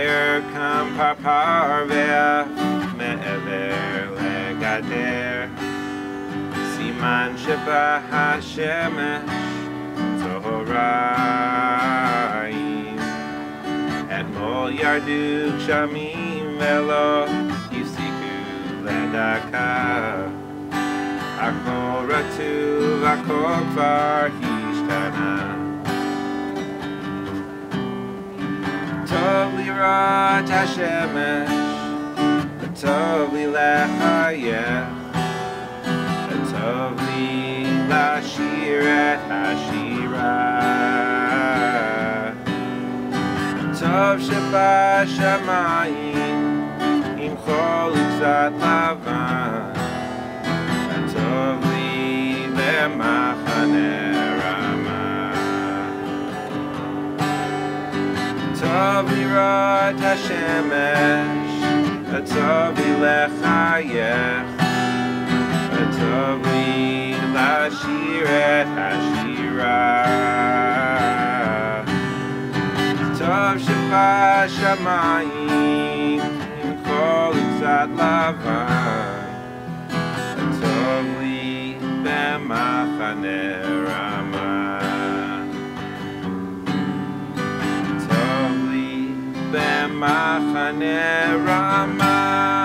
Here come Parparvia, me ever legader. Siman sheba Hashemesh, Zohoraim. Et mol yardu kshamim velo, yifsiku ledaka. Akmoratu vakokvar, Rat Hashemesh, Atov li lechayech, Atov li lashir hashira. Atov sheba shamayim, im chol ikzat lavan, Atov li lemachaneh. Tovirat Hashemesh, a Atavi Lechayech, Atavi Lashiret Hashira. Tav Shefa Shamayim, Yimkol Yitzat Lavan, Atavi Bemachane Ramah. מחנה רמה